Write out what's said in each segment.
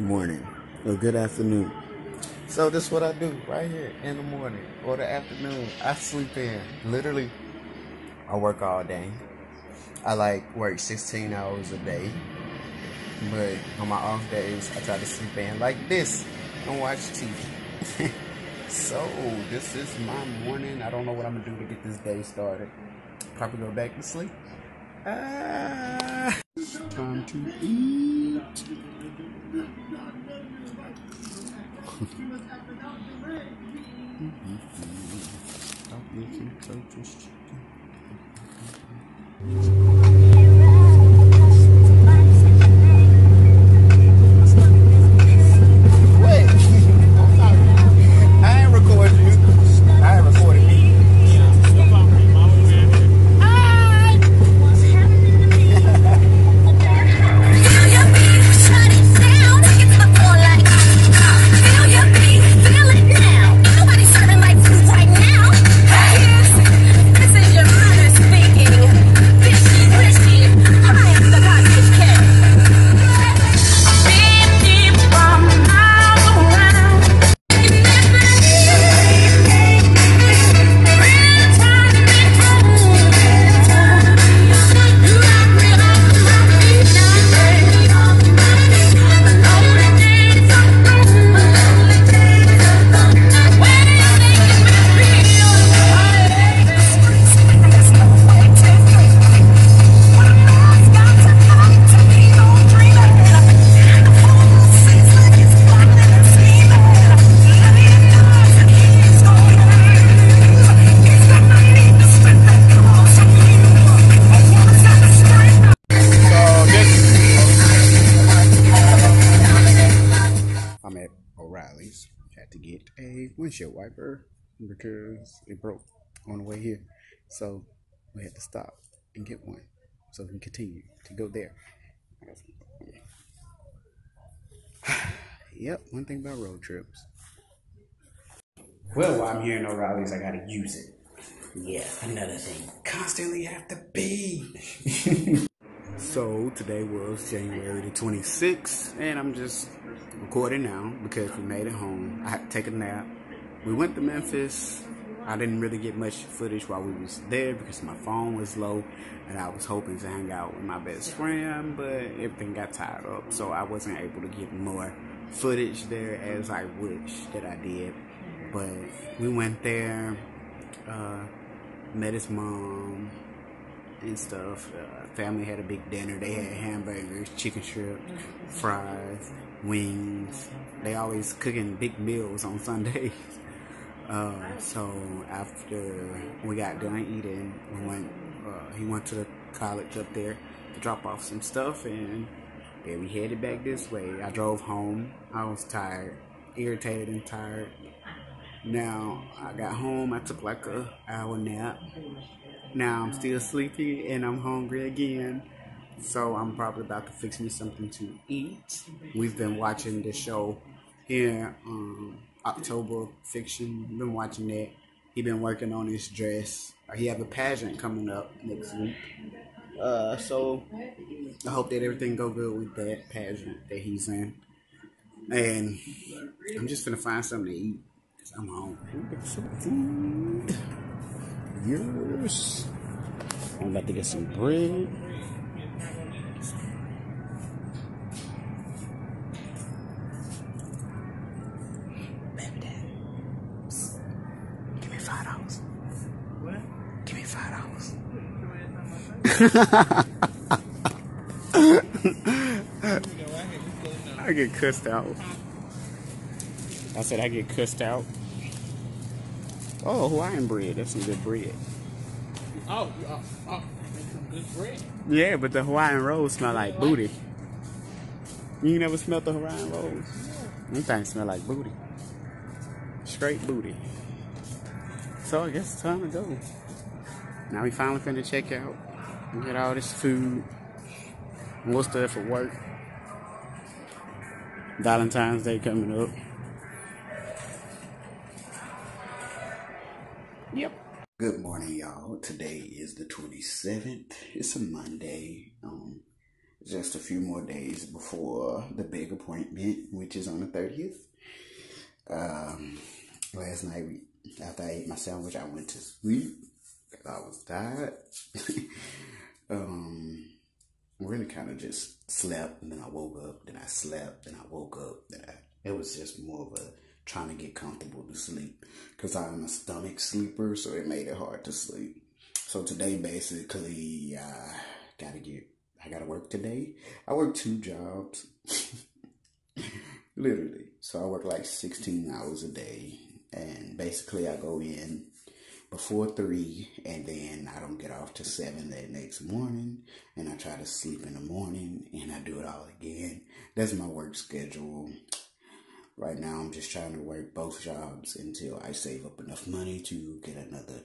morning or good afternoon. So this is what I do right here in the morning or the afternoon. I sleep in. Literally, I work all day. I like work 16 hours a day. But on my off days, I try to sleep in like this and watch TV. so this is my morning. I don't know what I'm gonna do to get this day started. Probably go back to sleep. Ah, time to eat. Stop making Turkish chicken. I'm at O'Reilly's. Had to get a windshield wiper because it broke on the way here. So we had to stop and get one so we can continue to go there. I got some- yeah. yep, one thing about road trips. Well, while I'm here in O'Reilly's, I gotta use it. Yeah, another thing. Constantly have to be. So today was January the 26th, and I'm just recording now because we made it home. I had to take a nap. We went to Memphis. I didn't really get much footage while we was there because my phone was low, and I was hoping to hang out with my best friend, but everything got tied up, so I wasn't able to get more footage there as I wish that I did. But we went there, uh, met his mom, and stuff. Uh, family had a big dinner. They had hamburgers, chicken strip, fries, wings. They always cooking big meals on Sundays. Uh, so after we got done eating, we went. Uh, he went to the college up there to drop off some stuff, and then we headed back this way. I drove home. I was tired, irritated, and tired. Now I got home. I took like a hour nap. Now I'm still sleepy and I'm hungry again. So I'm probably about to fix me something to eat. We've been watching the show here, um, October Faction. Been watching that. He been working on his dress. Uh, He have a pageant coming up next week. Uh, so I hope that everything go good with that pageant that he's in. And I'm just gonna find something to eat. Cause I'm hungry. Yes. I'm about to get some bread. I get cussed out. I said I get cussed out. Oh, Hawaiian bread. That's some good bread. Oh, oh, oh, that's some good bread. Yeah, but the Hawaiian rolls smell like booty. You never smelled the Hawaiian rolls? Them things smell like booty. Straight booty. So I guess it's time to go. Now we finally finna check out. We get all this food. More stuff for work. Valentine's Day coming up. Yep. Good morning, y'all. Today is the 27th. It's a Monday. Um, just a few more days before the big appointment, which is on the 30th. Um, last night, after I ate my sandwich, I went to sleep. I was tired. um, really kind of just slept, and then I woke up, then I slept, then I woke up, then I, it was just more of a trying to get comfortable to sleep because I'm a stomach sleeper, so it made it hard to sleep. So today, basically, I uh, gotta get, I gotta work today. I work two jobs, literally. So I work like 16 hours a day, and basically I go in before three, and then I don't get off to seven that next morning, and I try to sleep in the morning, and I do it all again. That's my work schedule. Right now, I'm just trying to work both jobs until I save up enough money to get another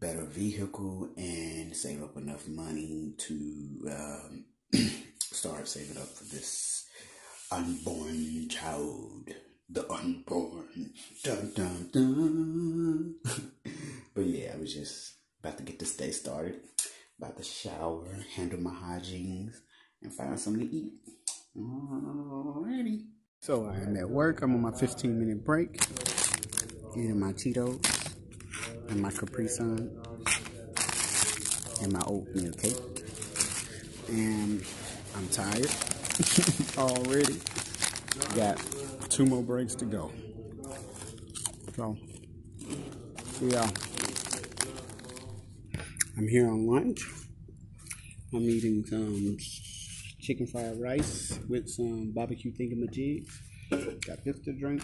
better vehicle and save up enough money to um, start saving up for this unborn child. The unborn. Dun dun dun. but yeah, I was just about to get this day started. About to shower, handle my hygiene, and find something to eat. Alrighty. So I'm at work. I'm on my 15 minute break. Eating my Tito's and my Capri Sun and my oatmeal cake. And I'm tired already. Got two more breaks to go. So, yeah. I'm here on lunch. I'm eating some chicken fried rice with some barbecue thingamajigs. Got this to drink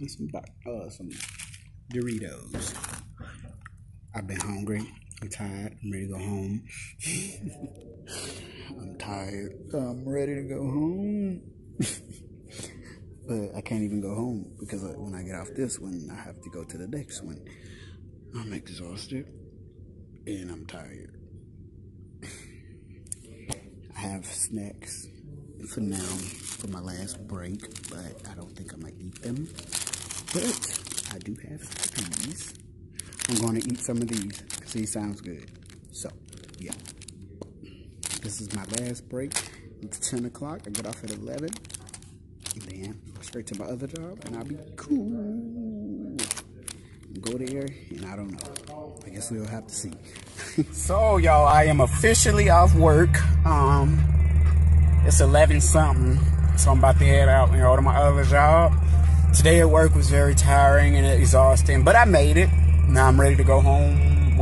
and some uh, some Doritos. I've been hungry. I'm tired. I'm ready to go home. I'm tired. I'm ready to go home. But I can't even go home because when I get off this one, I have to go to the next one. I'm exhausted and I'm tired. I have snacks for now for my last break, but I don't think I'm gonna eat them. But I do have these. I'm going to eat some of these because these sounds good. So, yeah. This is my last break. It's 10 o'clock. I get off at 11. Then straight to my other job and I'll be cool. Go there and I don't know. I guess we'll have to see. so y'all, I am officially off work. Um, it's 11 something. So I'm about to head out and go to my other job. Today at work was very tiring and exhausting, but I made it. Now I'm ready to go home,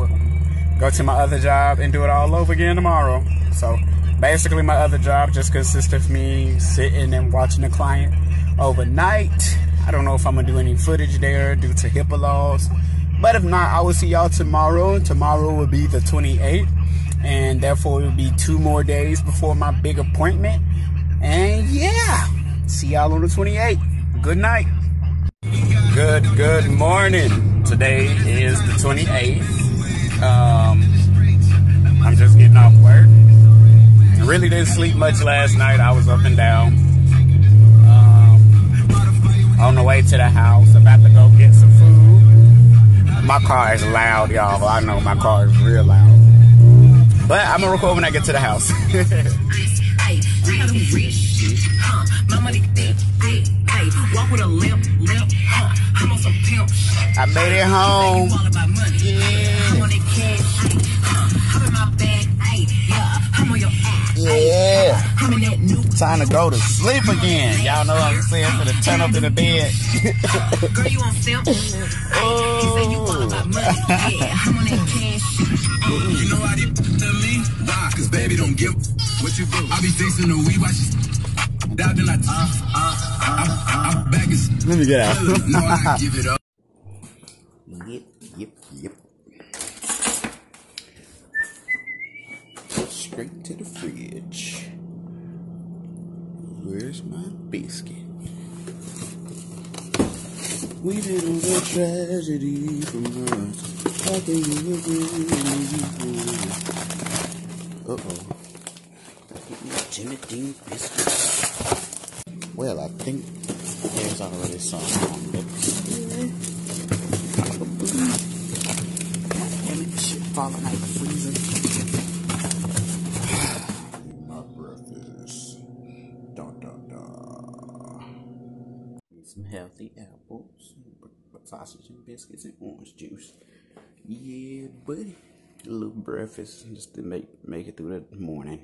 go to my other job and do it all over again tomorrow. So basically my other job just consists of me sitting and watching the client overnight. I don't know if I'm gonna do any footage there due to HIPAA laws. But if not, I will see y'all tomorrow. Tomorrow will be the 28th, and therefore it will be two more days before my big appointment. And yeah, see y'all on the 28th. Good night. Good, good morning. Today is the 28th. Um, I'm just getting off work. Really didn't sleep much last night. I was up and down. Um, on the way to the house, about to go get some food. My car is loud, y'all. I know my car is real loud. But I'm gonna record when I get to the house. I made it home. Yeah. Yeah. Time to go to sleep again. Y'all know what I'm saying? For the turn up in the bed. Girl, you on simp? oh. He say you all about money. Yeah, I'm on that cash. You know how they tell me? Why? Cause baby don't give what you do. I be fixing the weed while she's down then I, uh, uh, uh, uh, back is. Let me get out. no, I give it up. Yep, yep, yep. Straight to the fridge. Where's my biscuit? We did all the tragedy from us. How can you Uh oh. Jimmy Dean biscuits. Well, I think there's already some on the Damn it, shit falling out the healthy apples, sausage and biscuits, and orange juice. Yeah, buddy. A little breakfast just to make make it through the morning.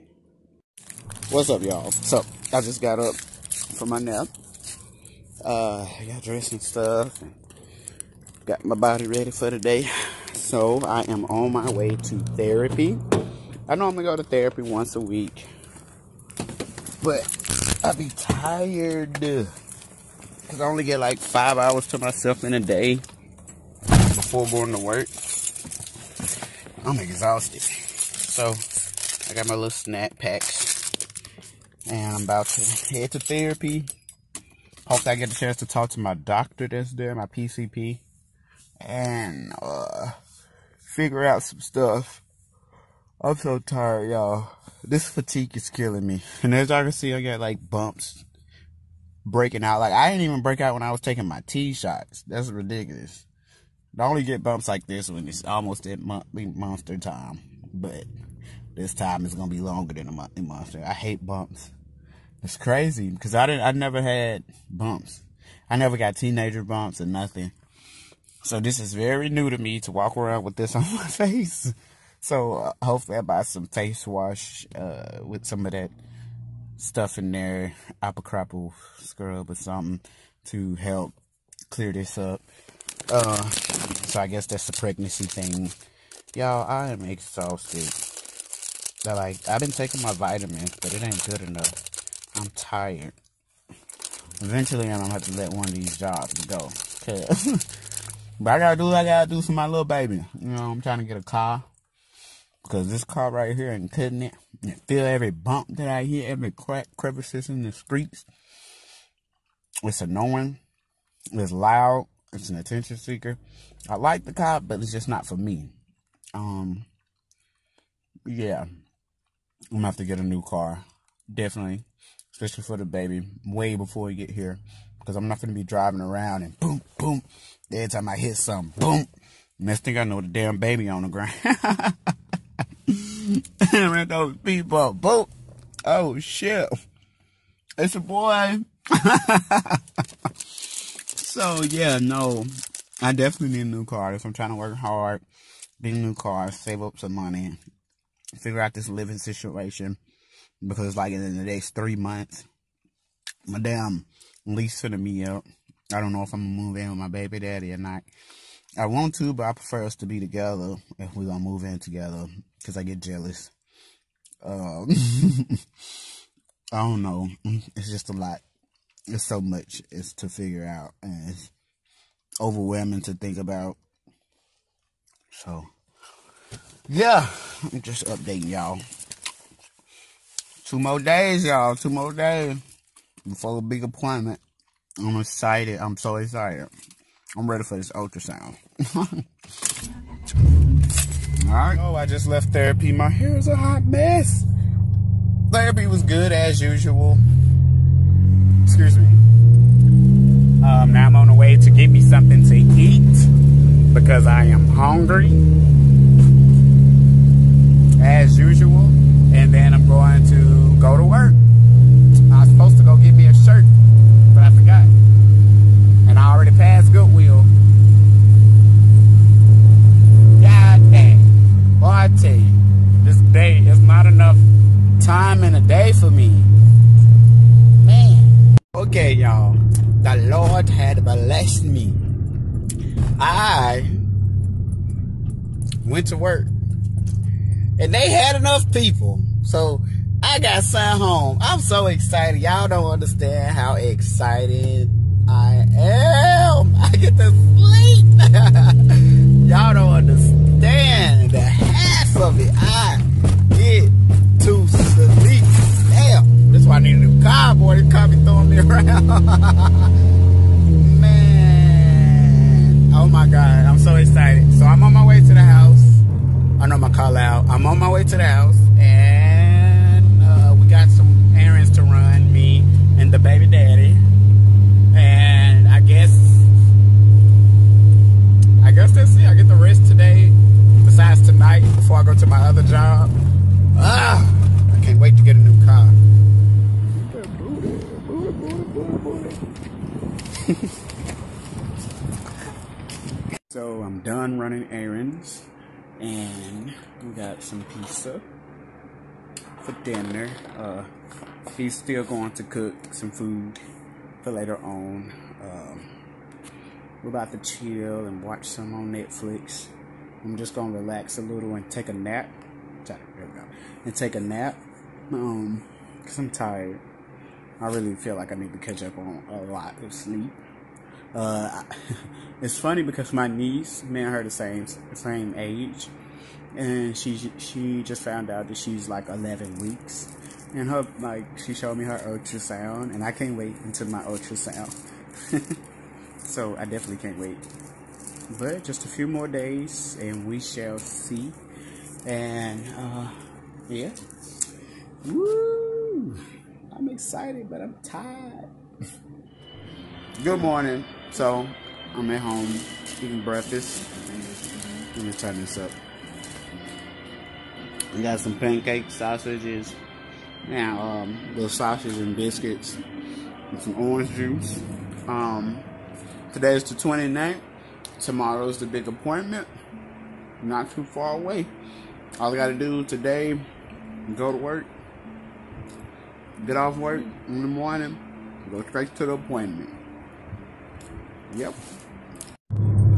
What's up, y'all? So I just got up from my nap. Uh, I got dressed and stuff, got my body ready for the day. So I am on my way to therapy. I normally go to therapy once a week, but I be tired because I only get like five hours to myself in a day before going to work. I'm exhausted. So I got my little snack packs and I'm about to head to therapy. Hope I get a chance to talk to my doctor that's there, my PCP, and uh, figure out some stuff. I'm so tired, y'all. This fatigue is killing me. And as y'all can see, I got like bumps breaking out. Like I didn't even break out when I was taking my T shots. That's ridiculous. I only get bumps like this when it's almost at monthly monster time. But this time it's gonna be longer than a monthly monster. I hate bumps. It's crazy because I didn't. I never had bumps. I never got teenager bumps or nothing. So this is very new to me to walk around with this on my face. So uh, hopefully I buy some face wash uh, with some of that stuff in there, crapple scrub or something to help clear this up. Uh, so I guess that's the pregnancy thing. Y'all, I am exhausted. Like I've been taking my vitamins, but it ain't good enough. I'm tired. Eventually, I'm gonna have to let one of these jobs go. Cause, but I gotta do what I gotta do for my little baby. You know, I'm trying to get a car. Cause this car right here and cutting it and feel every bump that I hear, every crack, crevices in the streets. It's annoying. It's loud. It's an attention seeker. I like the car, but it's just not for me. Um, yeah, I'm gonna have to get a new car, definitely, especially for the baby, way before we get here, because I'm not gonna be driving around and boom, boom. Every time I hit something, boom. Next thing I know, the damn baby on the ground. and those people, boom. Oh shit, it's a boy. So yeah, no, I definitely need a new car. If I'm trying to work hard, need a new car, save up some money, figure out this living situation. Because like in the next three months, my damn lease finna me up. I don't know if I'm gonna move in with my baby daddy or not. I want to, but I prefer us to be together if we're gonna move in together because I get jealous. Um, I don't know. It's just a lot it's so much It's to figure out and it's overwhelming to think about. So yeah, I'm just updating y'all. Two more days, y'all. Two more days before a big appointment. I'm excited. I'm so excited. I'm ready for this ultrasound. All right. Oh, I just left therapy. My hair is a hot mess. Therapy was good as usual. Excuse me. Um, now I'm on the way to get me something to eat because I am hungry as usual. And then I'm going to go to work. I was supposed to go get me a shirt, but I forgot. And I already passed Goodwill. God Well, I tell you, this day is not enough time in a day for me. Man. Okay, y'all. The Lord had blessed me. I went to work. And they had enough people. So I got sent home. I'm so excited. Y'all don't understand how excited I am. I get to sleep. Y'all don't understand the half of it. I get to sleep. Damn, That's why I need a new car, boy. This car be throwing me around. Man. Oh my God. I'm so excited. So I'm on my way to the house. I know my car out. I'm on my way to the house. And uh, we got some errands to run, me and the baby daddy. And I guess I guess that's it. I get the rest today. Tonight before I go to my other job. Ah, I can't wait to get a new car. so I'm done running errands and we got some pizza for dinner. Uh, he's still going to cook some food for later on. Um, we're about to chill and watch some on Netflix. I'm just gonna relax a little and take a nap. There we go. And take a nap. Um, cause I'm tired. I really feel like I need to catch up on a lot of sleep. Uh, it's funny because my niece, me and her the same same age, and she she just found out that she's like 11 weeks, and her like she showed me her ultrasound, and I can't wait until my ultrasound. so I definitely can't wait. But just a few more days, and we shall see. And uh, yeah, woo! I'm excited, but I'm tired. Good morning. So I'm at home eating breakfast. Let me turn this up. We got some pancakes, sausages, now um, little sausage and biscuits, and some orange juice. Um, today is the 29th. Tomorrow's the big appointment. Not too far away. All I got to do today, go to work, get off work in the morning, go straight to the appointment. Yep.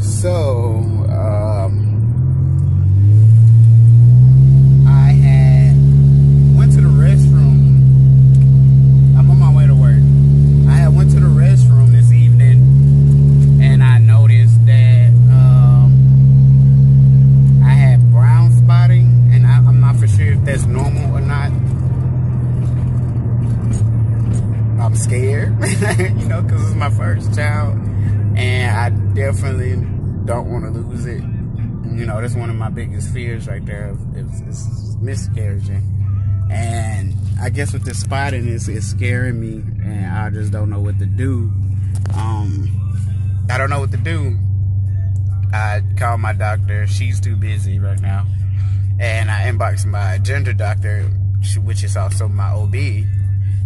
So, is miscarriaging. And I guess with this spotting, it's, it's scaring me, and I just don't know what to do. Um, I don't know what to do. I called my doctor. She's too busy right now. And I inboxed my gender doctor, which is also my OB.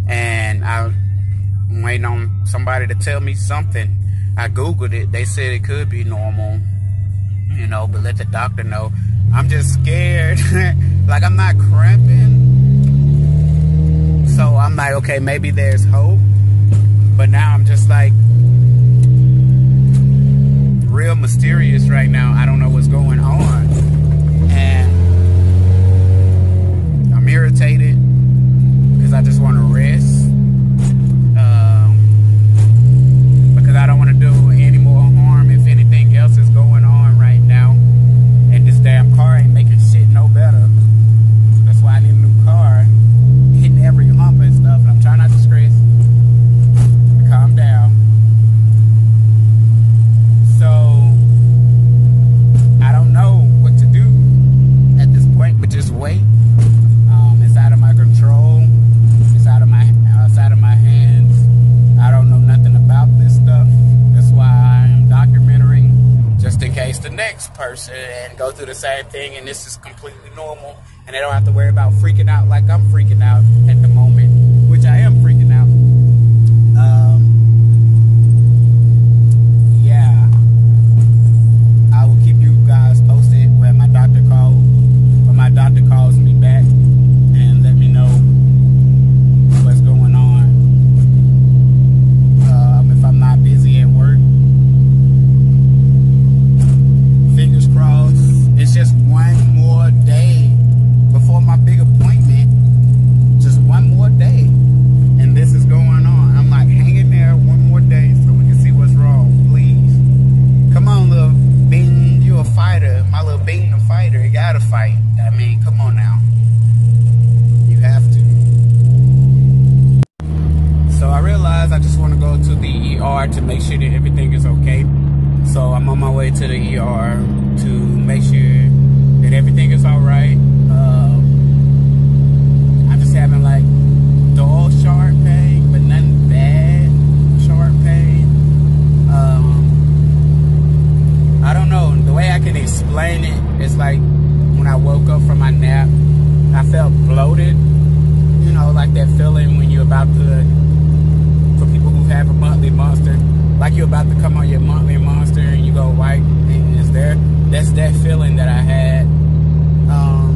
And I'm waiting on somebody to tell me something. I Googled it. They said it could be normal, you know, but let the doctor know. I'm just scared. like, I'm not cramping. So I'm like, okay, maybe there's hope. But now I'm just like, real mysterious right now. I don't know what's going on. And I'm irritated because I just want to rest. Um, because I don't want to do any more harm if anything else is going on right now. And this damn car ain't making shit no better. That's why I need a new car. Hitting every hump and stuff. And I'm trying not to stress. Calm down. So I don't know what to do at this point, but just wait. Um, it's out of my control. It's out of my outside of my hands. I don't know nothing about this stuff. That's why I'm documenting just in case the next person and go through the same thing and this is completely normal and they don't have to worry about freaking out like I'm freaking out at the moment, which I am freaking out. Um, yeah. I will keep you guys posted when my doctor calls when my doctor calls me back and let me know what's going on. Um, if I'm not busy at work. Fingers crossed. It's just one more day before my big appointment. Just one more day. And this is going on. I'm like, hang in there one more day so we can see what's wrong, please. Come on, little Bing, you a Bing the fighter, you gotta fight. I mean, come on now. You have to. So I realized I just want to go to the ER to make sure that everything is okay. So I'm on my way to the ER to make sure that everything is alright. Um, I'm just having like dull sharp pain, but nothing bad sharp pain. Um, I don't know. The way I can explain it. is like when I woke up from my nap, I felt bloated. You know, like that feeling when you're about to, for people who have a monthly monster, like you're about to come on your, your monster and you go white and it's there. That's that feeling that I had. Um,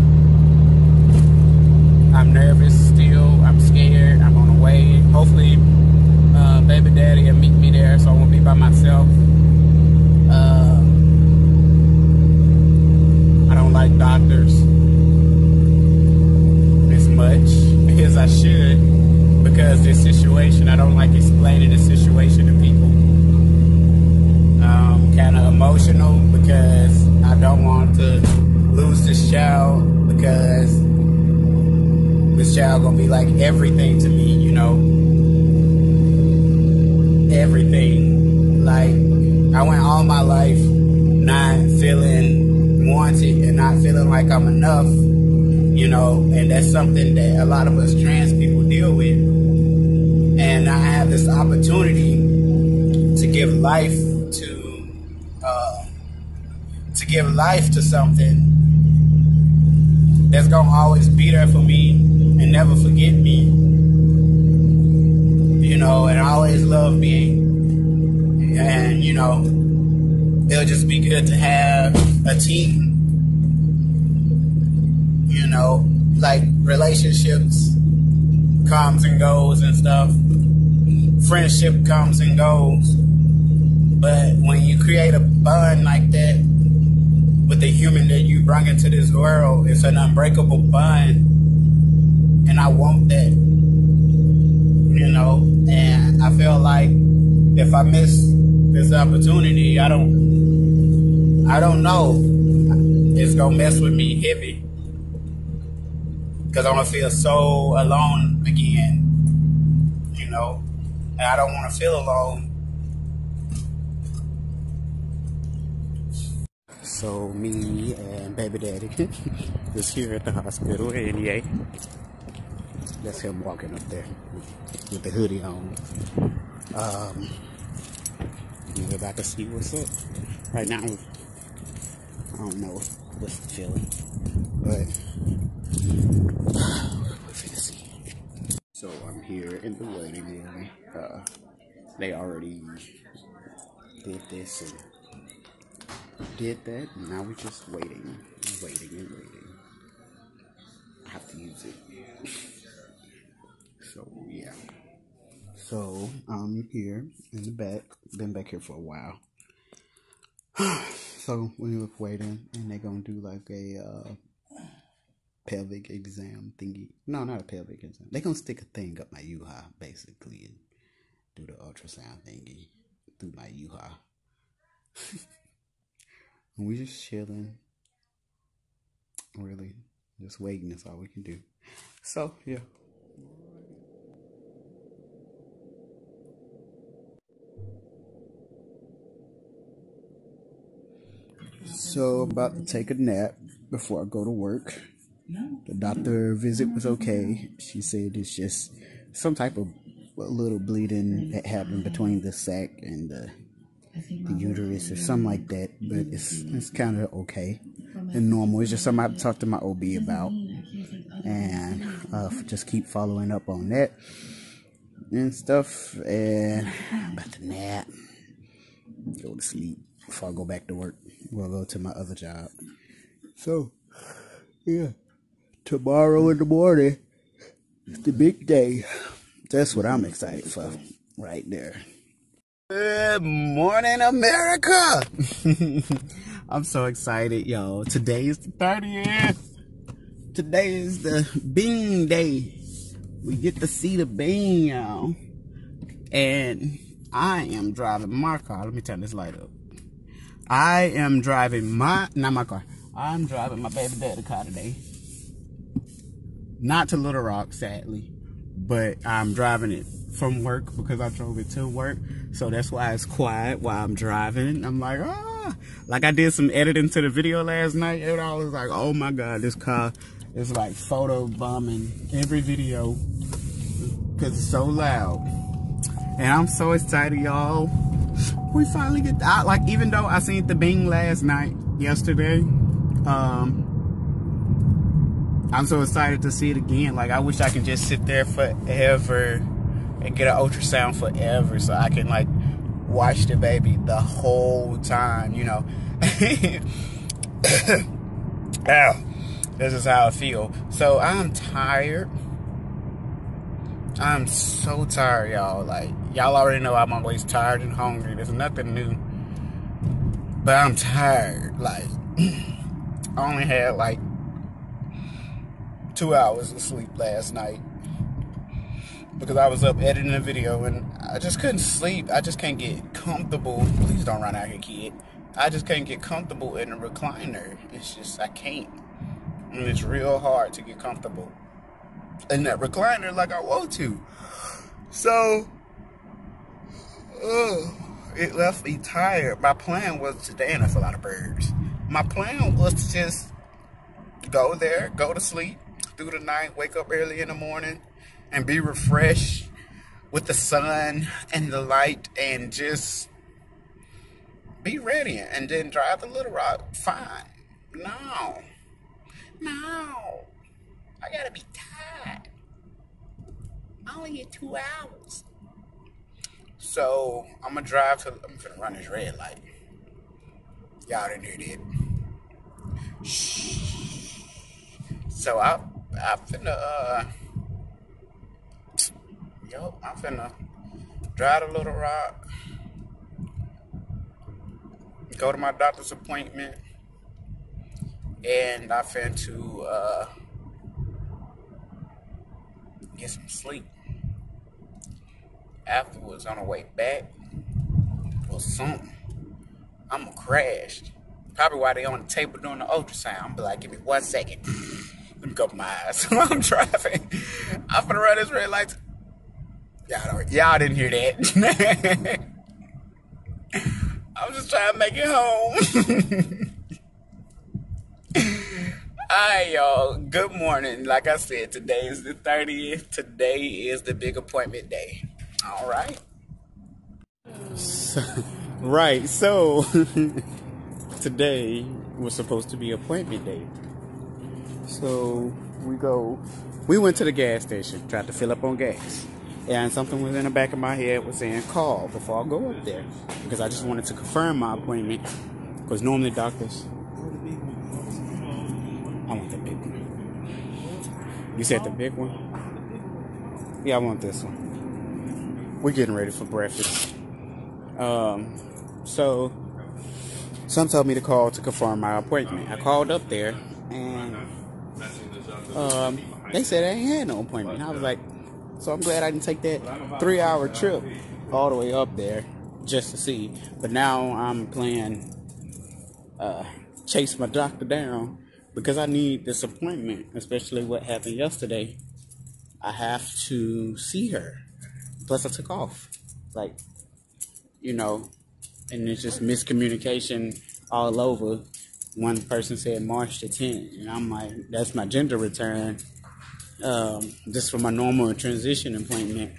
I'm nervous still. I'm scared. I'm on the way. Hopefully, uh, baby daddy will meet me there so I won't be by myself. Uh, I don't like doctors as much as I should because this situation, I don't like explaining the situation to people. Um, kind of emotional because I don't want to lose this child because this child gonna be like everything to me, you know. Everything. Like I went all my life not feeling wanted and not feeling like I'm enough, you know, and that's something that a lot of us trans people deal with. And I have this opportunity to give life to uh, to give life to something that's gonna always be there for me and never forget me. You know, and always love me. And, you know, it'll just be good to have a team. You know, like relationships comes and goes and stuff. Friendship comes and goes. But when you create a bond like that with the human that you bring into this world, it's an unbreakable bond. And I want that. You know, and I feel like if I miss this opportunity, I don't I don't know. It's gonna mess with me heavy. Cause I'm gonna feel so alone again. You know? And I don't wanna feel alone. So me and baby daddy is here at the hospital and yay. That's him walking up there with the hoodie on. Um, we're about to see what's up. Right now, I don't know what's the feeling, but we're finna see. So I'm here in the waiting room. Uh, they already did this and did that. And now we're just waiting, waiting, and waiting. I have to use it. So yeah. So I'm here in the back. Been back here for a while. so we were waiting, and they're gonna do like a uh, pelvic exam thingy. No, not a pelvic exam. They're gonna stick a thing up my UHA basically and do the ultrasound thingy through my UHA. and we just chilling. Really, just waiting. That's all we can do. So yeah. So about to take a nap before I go to work. The doctor visit was okay. She said it's just some type of little bleeding that happened between the sac and the, the uterus or something like that. But it's it's kind of okay and normal. It's just something I've talked to my OB about, and uh, just keep following up on that and stuff. And I'm about to nap, go to sleep before I go back to work. We'll go to my other job. So, yeah, tomorrow in the morning, it's the big day. That's what I'm excited for, right there. Good morning, America! I'm so excited, yo. Today is the 30th. Today is the bean day. We get to see the bean, y'all. And I am driving my car. Let me turn this light up. I am driving my, not my car. I'm driving my baby daddy car today. Not to Little Rock, sadly, but I'm driving it from work because I drove it to work. So that's why it's quiet while I'm driving. I'm like, ah, like I did some editing to the video last night. And I was like, oh my God, this car is like photo bombing every video because it's so loud. And I'm so excited, y'all we finally get out. Like, even though I seen the Bing last night, yesterday, um, I'm so excited to see it again. Like, I wish I could just sit there forever and get an ultrasound forever so I can, like, watch the baby the whole time, you know. Ow. This is how I feel. So I'm tired. I'm so tired, y'all. Like, y'all already know I'm always tired and hungry. There's nothing new. But I'm tired. Like, I only had like two hours of sleep last night because I was up editing a video and I just couldn't sleep. I just can't get comfortable. Please don't run out here, kid. I just can't get comfortable in a recliner. It's just, I can't. And it's real hard to get comfortable in that recliner like I want to. So, uh, it left me tired. My plan was to, damn, that's a lot of birds. My plan was to just go there, go to sleep through the night, wake up early in the morning, and be refreshed with the sun and the light and just be ready and then drive the Little Rock fine. No. No. I gotta be tired. I only get two hours. So I'm gonna drive to I'm gonna run this red light. Y'all didn't hear that. Shh. So I I finna uh yo, I'm finna drive to Little Rock, go to my doctor's appointment, and I finna to uh get some sleep. Afterwards, on the way back, or something, I'm gonna crash. Probably while they on the table doing the ultrasound. I'm like, give me one second. Let me cover my eyes. I'm driving. I'm gonna run this red light. Y'all, y'all didn't hear that. I'm just trying to make it home. Alright, y'all. Good morning. Like I said, today is the 30th. Today is the big appointment day. All right. So, right. So, today was supposed to be appointment day. So, we go, we went to the gas station, tried to fill up on gas. And something was in the back of my head was saying call before I go up there. Because I just wanted to confirm my appointment. Because normally doctors I want the big one. You said the big one? Yeah, I want this one. We're getting ready for breakfast. Um, so, some told me to call to confirm my appointment. I called up there and um, they said I ain't had no appointment. I was like, so I'm glad I didn't take that three hour trip all the way up there just to see. But now I'm playing uh, chase my doctor down because I need this appointment, especially what happened yesterday. I have to see her. Plus, I took off. Like, you know, and it's just miscommunication all over. One person said March the 10th, and I'm like, that's my gender return. Um, just for my normal transition appointment.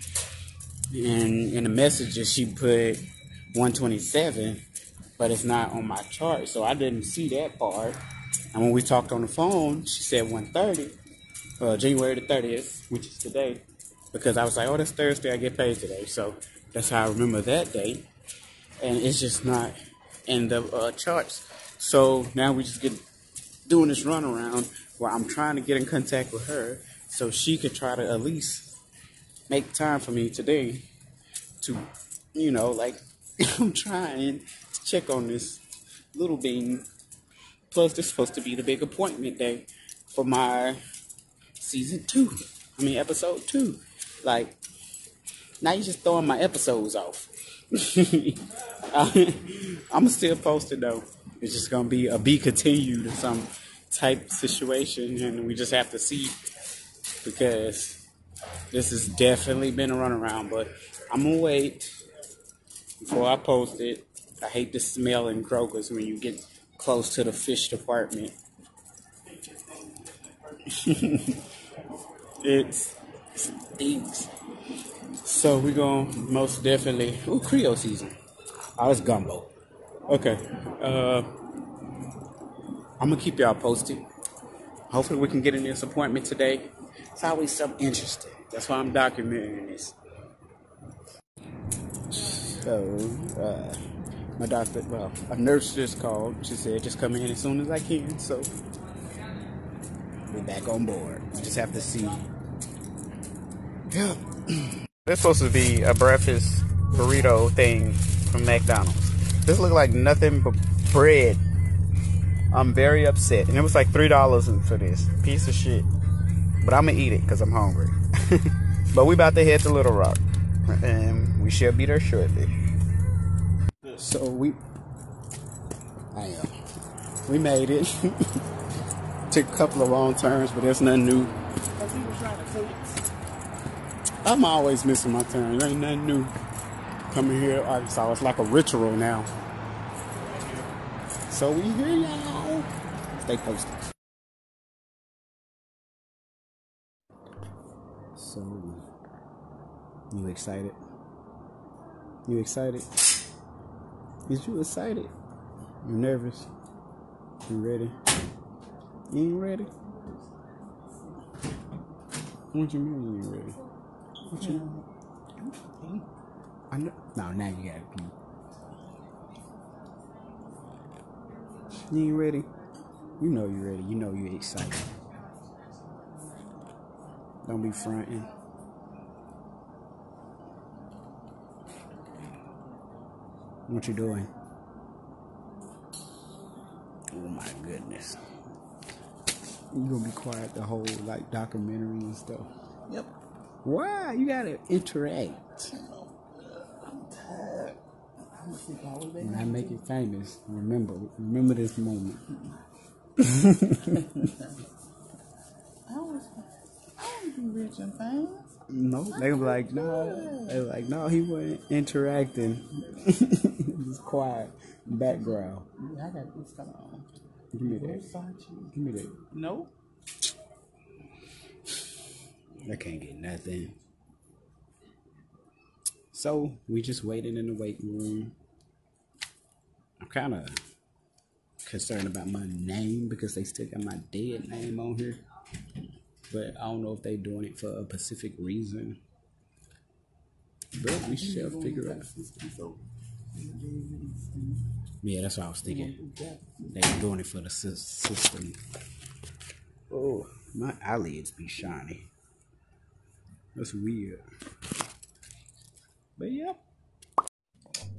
And in the messages, she put 127, but it's not on my chart, so I didn't see that part. And when we talked on the phone, she said 130, uh, January the 30th, which is today, because I was like, oh, that's Thursday, I get paid today. So that's how I remember that date. And it's just not in the uh, charts. So now we just get doing this runaround where I'm trying to get in contact with her so she could try to at least make time for me today to, you know, like I'm trying to check on this little bean Plus, this is supposed to be the big appointment day for my season two. I mean, episode two. Like, now you're just throwing my episodes off. I'm still posted though. It's just gonna be a be continued or some type situation, and we just have to see because this has definitely been a runaround. But I'm gonna wait before I post it. I hate the smell in Kroger's when you get close to the fish department. it stinks. So we're gonna most definitely ooh Creole season. Oh, it's gumbo. Okay. Uh I'm gonna keep y'all posted. Hopefully we can get in this appointment today. It's always something interesting. That's why I'm documenting this. So, uh, my doctor, well, a nurse just called. She said, just come in as soon as I can. So, we're back on board. We just have to see. This supposed to be a breakfast burrito thing from McDonald's. This looked like nothing but bread. I'm very upset. And it was like $3 for this piece of shit. But I'm gonna eat it because I'm hungry. but we about to head to Little Rock. And we shall be there shortly. So we I am. We made it. Took a couple of wrong turns, but there's nothing new. I'm always missing my turns. Ain't nothing new. Coming here, Arkansas, it's like a ritual now. So we here, y'all. Stay posted. So, you excited? You excited? Is you excited? You nervous? You ready? You ain't ready? What you mean you ain't ready? What you I know. No, now you gotta pee. You ain't ready? You know you ready. You know you excited. Don't be fronting. What you doing? Oh my goodness. You gonna be quiet the whole like documentary and stuff. Yep. Why? You gotta interact. I'm tired. I'm gonna sleep all day. When I make it famous, remember remember this moment. I always, I want to be rich and famous. No, they were like, no. They were like, no, he wasn't interacting. was quiet, background. Yeah, I got this on. Give me that. Give me that. No. I can't get nothing. So we just waiting in the waiting room. I'm kind of concerned about my name because they still got my dead name on here. But I don't know if they're doing it for a specific reason. But we shall figure out. Yeah, that's what I was thinking. They were doing it for the system. Oh, my eyelids be shiny. That's weird. But yep.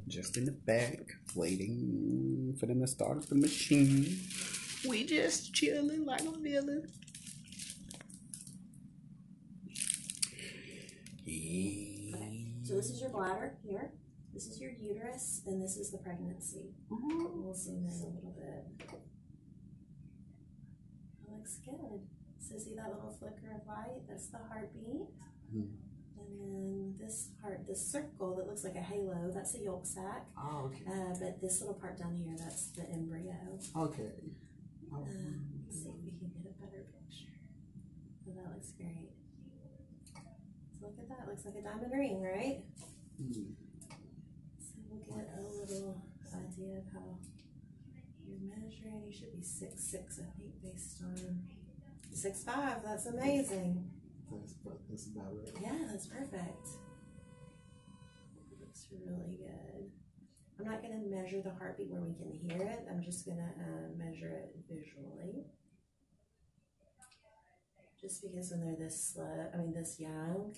Just in the back, waiting for them to start up the machine. We just chilling like a villain. So this is your bladder here. This is your uterus, and this is the pregnancy. Mm-hmm. We'll zoom in a little bit. That looks good. So see that little flicker of light? That's the heartbeat. Hmm. And then this part, this circle that looks like a halo, that's a yolk sac. Oh, okay. Uh, but this little part down here, that's the embryo. Okay. Uh, let's see if we can get a better picture. Oh, that looks great. So look at that. Looks like a diamond ring, right? So we'll get a little idea of how you're measuring. You should be six six, I think, based on six five. That's amazing. That's, that's about right. Yeah, that's perfect. Looks really good. I'm not going to measure the heartbeat where we can hear it. I'm just going to uh, measure it visually. Just because when they're this slow, I mean this young,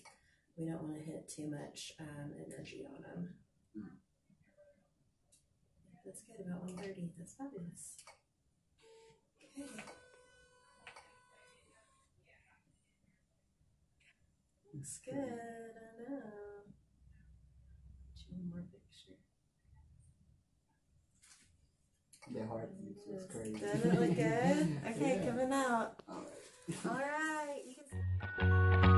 we don't want to hit too much um, energy on them. That's good. About 130. That's fabulous. Okay. Looks good, I know. One more picture. The heart is crazy. Does it look good? Okay, yeah. coming out. All right. All right.